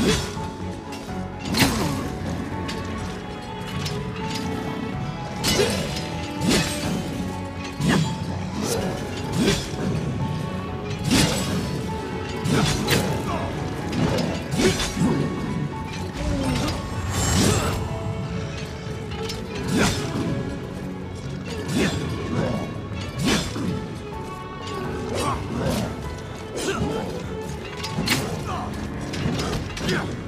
Woo! Yeah.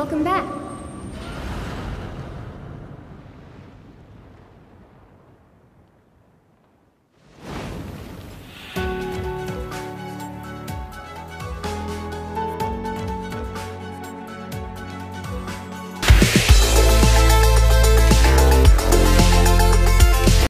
Welcome back.